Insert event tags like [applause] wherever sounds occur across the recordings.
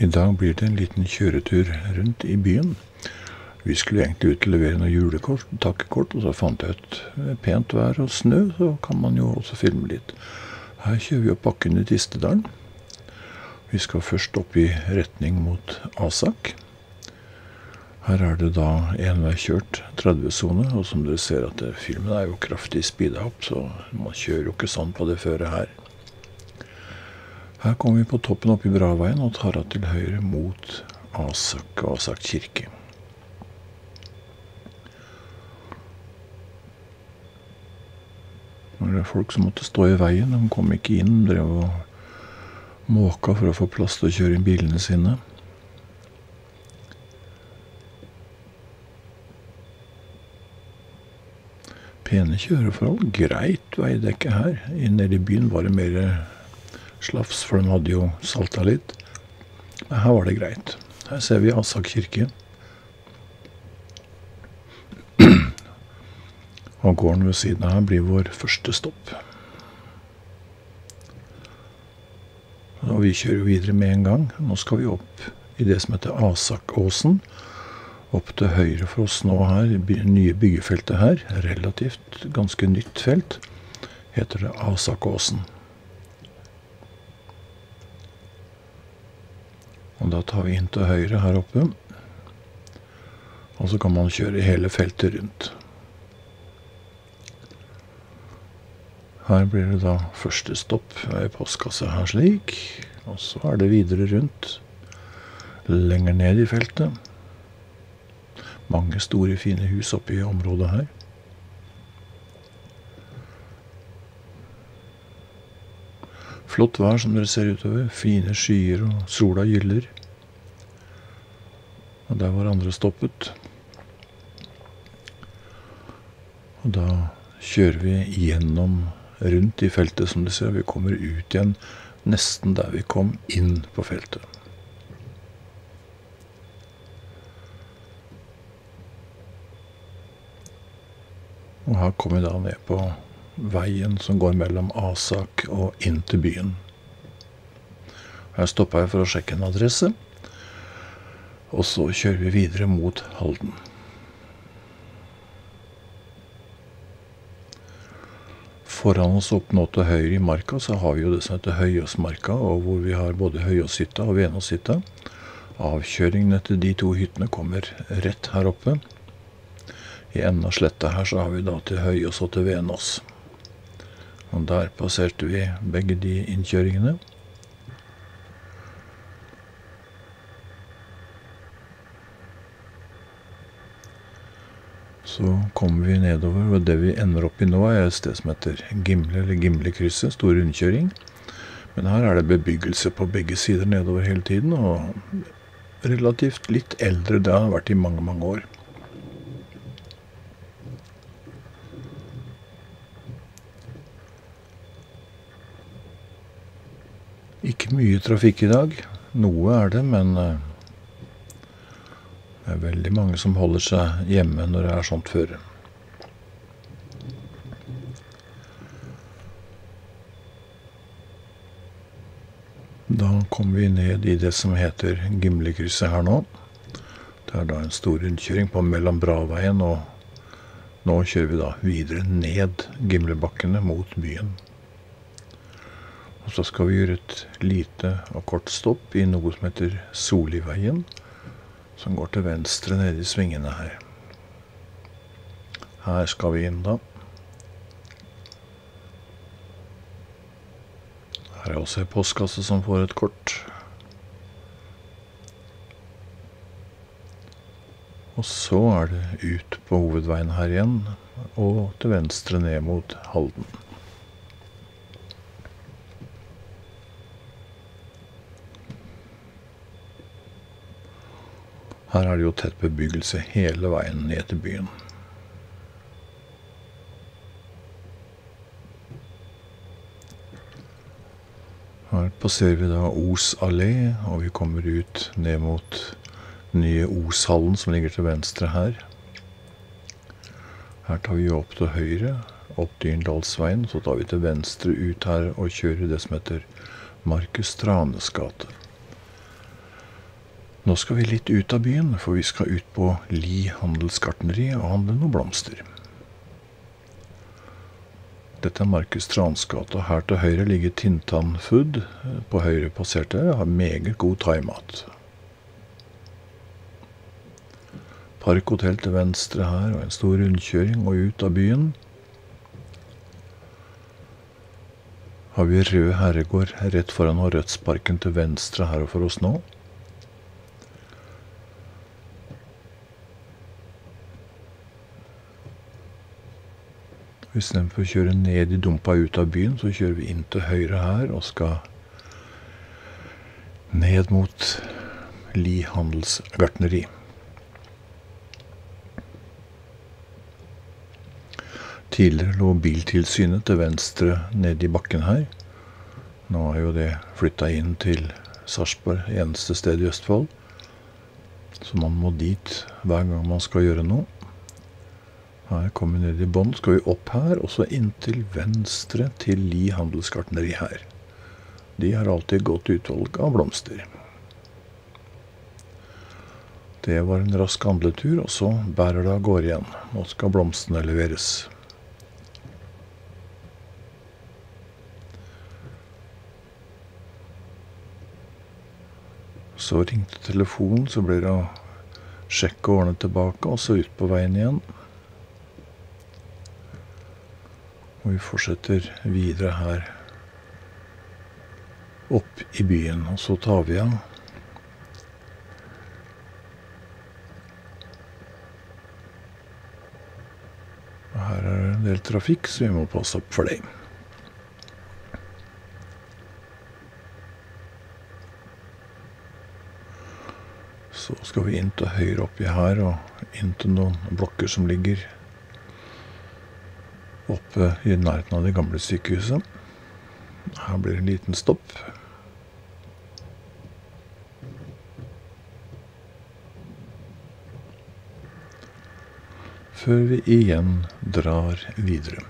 I dag blir det en liten kjøretur rundt i byen. Vi skulle egentlig ut og levere noen julekort, takkekort, og så fant jeg ut eh, pent vær og snø, så kan man jo også filme litt. Her kjører vi opp bakken i Tistedalen. Vi skal først opp i retning mot Asak. Her er det da enveiskjørt 30-sone, og som dere ser at filmen er jo kraftig speeda opp, så man kjører jo ikke sånn på det føret her. Her kommer vi på toppen oppe i Braveien og tar av til høyre mot Asak og Asak kirke. Det er folk som måtte stå i veien, de kom ikke inn, drev og måka for å få plass til å kjøre inn bilene sine. Pene kjøreforhold, greit veidekke her. Nede i byen var det mer slafs, for de hadde jo salta litt. Men her var det greit. Her ser vi Asak kirke. [clears throat] Og gården ved siden av her blir vår første stopp. Og vi kjører videre med en gang. Nå skal vi opp i det som heter Asakåsen. Opp til høyre for oss nå her, nye byggefeltet her, relativt ganske nytt felt, heter det Asakåsen. Da tar vi inn til høyre her oppe. Og så kan man kjøre hele feltet rundt. Her blir det da første stopp i postkassa her slik. Og så er det videre rundt. Lenger ned i feltet. Mange store, fine hus oppe i området her. Flott vær som dere ser utover. Fine skyer og sola gyller. Og der var andre stoppet. Og da kjører vi gjennom rundt i feltet, som du ser. Vi kommer ut igjen nesten der vi kom inn på feltet. Og her kommer vi da ned på veien som går mellom Asak og inn til byen. Her stoppa jeg for å sjekke en adresse. Og så kjører vi videre mot Halden. Foran oss opp nå til høyre i marka så har vi jo det som heter Høyåsmarka, og hvor vi har både Høyåshytta og Venåshytta. Avkjøringene til de to hyttene kommer rett her oppe. I enden av sletta her så har vi da til Høyås og til Venås. Og der passerte vi begge de innkjøringene. Så kommer vi nedover, og det vi ender opp i nå, er et sted som heter Gimle, eller Gimlekrysset. Stor rundkjøring. Men her er det bebyggelse på begge sider nedover hele tiden, og relativt litt eldre. Det har vært i mange, mange år. Ikke mye trafikk i dag. Noe er det, men eh, er veldig mange som holder seg hjemme når det er sånt føre. Da kommer vi ned i det som heter Gimlekrysset her nå. Det er da en stor rundkjøring på mellom Braveien, og nå kjører vi da videre ned Gimlebakkene mot byen. Og så skal vi gjøre et lite og kort stopp i noe som heter Soliveien som går til venstre nede i svingene her. Her skal vi inn, da. Her er også ei postkasse som får et kort. Og så er det ut på hovedveien her igjen, og til venstre ned mot Halden. Her er det jo tett bebyggelse hele veien ned til byen. Her passerer vi da Os allé, og vi kommer ut ned mot den nye Oshallen som ligger til venstre her. Her tar vi opp til høyre, opp Dyrendalsveien. Så tar vi til venstre ut her og kjører det som heter Markus Tranes gate. Nå skal vi litt ut av byen, for vi skal ut på Li handelsgartneri og handle noen blomster. Dette er Markus Trans gate, her til høyre ligger Tintan Food. På høyre passerte jeg har meget god thaimat. Parkhotell til venstre her, og en stor rundkjøring og ut av byen. Har vi Rød herregård rett foran Rødsparken til venstre her for oss nå. Istedenfor å kjøre ned i dumpa ut av byen, så kjører vi inn til høyre her og skal ned mot Li handelsgartneri. Tidligere lå Biltilsynet til venstre nede i bakken her. Nå er jo det flytta inn til Sarpsborg, eneste sted i Østfold. Så man må dit hver gang man skal gjøre noe. Her kommer vi ned i bånn. Skal vi opp her, og så inntil venstre til Li handelsgartneri her. De har alltid godt utvalg av blomster. Det var en rask handletur, og så bærer det av gårde igjen. Nå skal blomstene leveres. Så ringte telefonen, så ble det å sjekke årene tilbake, og så ut på veien igjen. Og vi fortsetter videre her opp i byen. Og så tar vi av. Og her er det en del trafikk, så vi må passe opp for det. Så skal vi inn til høyre oppi her og inn til noen blokker som ligger oppe i nærheten av det gamle sykehuset. Her blir det en liten stopp. Før vi igjen drar videre.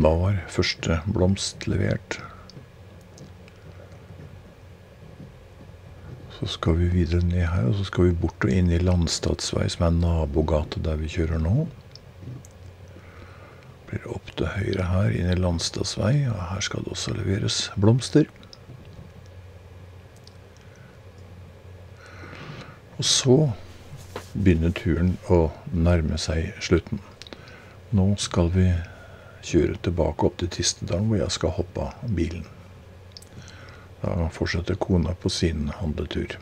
Da var første blomst levert. Så skal vi videre ned her, og så skal vi bort og inn i Landstadsvei, som er nabogate der vi kjører nå. Blir opp til høyre her, inn i Landstadsvei, og her skal det også leveres blomster. Og så begynner turen å nærme seg slutten. Nå skal vi kjøre tilbake opp til Tistedalen, hvor jeg skal hoppe av bilen. Da fortsetter kona på sin handletur.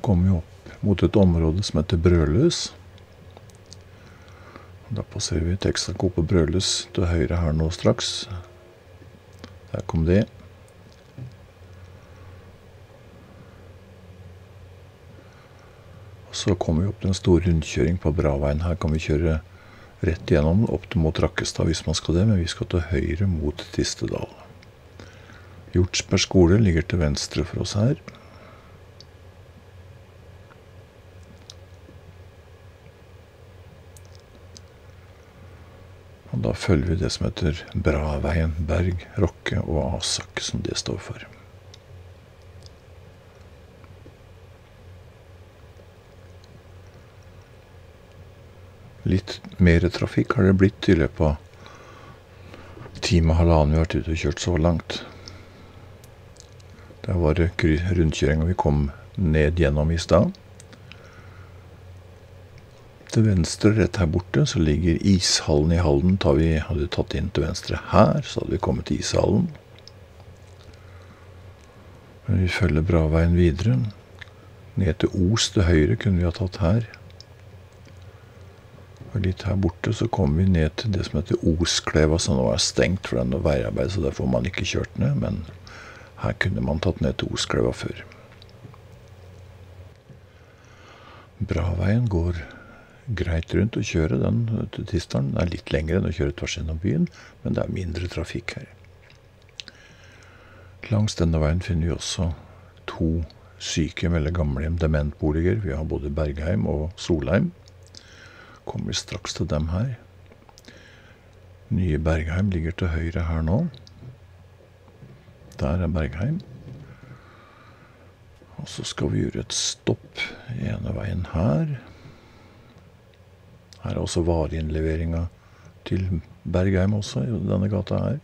Nå kommer vi opp mot et område som heter Brøløs. Da passerer vi Texaco på Brøløs til høyre her nå straks. Der kom det. Så kommer vi opp til en stor rundkjøring på Braveien. Her kan vi kjøre rett igjennom opp mot Rakkestad hvis man skal det, men vi skal til høyre mot Tistedal. Hjortsberg skole ligger til venstre for oss her. Da følger vi det som heter Braveien, Berg, Rokke og Asak, som det står for. Litt mer trafikk har det blitt i løpet av time og halvannen vi har vært ute og kjørt så langt. Der var det rundkjøringa vi kom ned gjennom i stad. Til venstre rett her borte så ligger ishallen i Halden. Vi, hadde vi tatt inn til venstre her, så hadde vi kommet til ishallen. Men vi følger Braveien videre. Ned til Os til høyre kunne vi ha tatt her. Og litt her borte så kommer vi ned til det som heter Oskleva, som nå er stengt for det er noe veiarbeid, så der får man ikke kjørt ned. Men Her kunne man tatt ned til Oskleva før. Braveien går greit rundt å kjøre den til Tisteren. Det er litt lengre enn å kjøre tvers gjennom byen, men det er mindre trafikk her. Langs denne veien finner vi også to sykehjem eller gamlehjem, dementboliger. Vi har både Bergheim og Solheim. Kommer straks til dem her. Nye Bergheim ligger til høyre her nå. Der er Bergheim. Og så skal vi gjøre et stopp ene veien her. Her er også vareinnleveringa til Bergheim også, i denne gata her.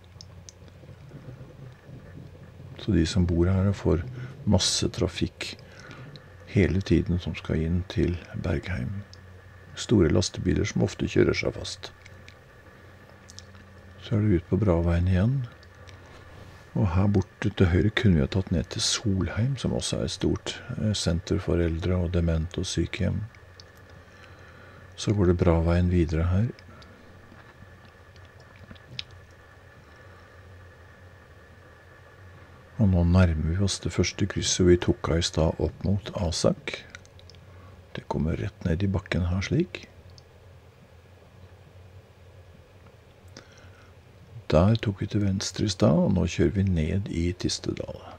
Så de som bor her, får masse trafikk hele tiden som skal inn til Bergheim. Store lastebiler som ofte kjører seg fast. Så er det ut på Braveien igjen. Og her borte til høyre kunne vi ha tatt ned til Solheim, som også er et stort eh, senter for eldre og demente og sykehjem. Så går det bra veien videre her. Og nå nærmer vi oss det første krysset vi tok av i stad opp mot Asak. Det kommer rett ned i bakken her slik. Der tok vi til venstre i stad, og nå kjører vi ned i Tistedal.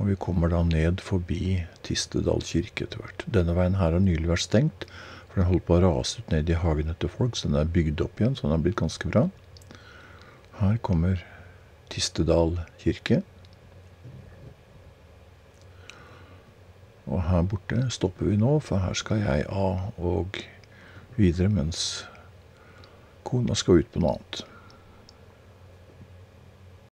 Og vi kommer da ned forbi Tistedal kirke etter hvert. Denne veien her har nylig vært stengt, for den holdt på å rase ut ned i hagen etter folk, så den er bygd opp igjen, så den har blitt ganske bra. Her kommer Tistedal kirke. Og her borte stopper vi nå, for her skal jeg av og videre mens kona skal ut på noe annet.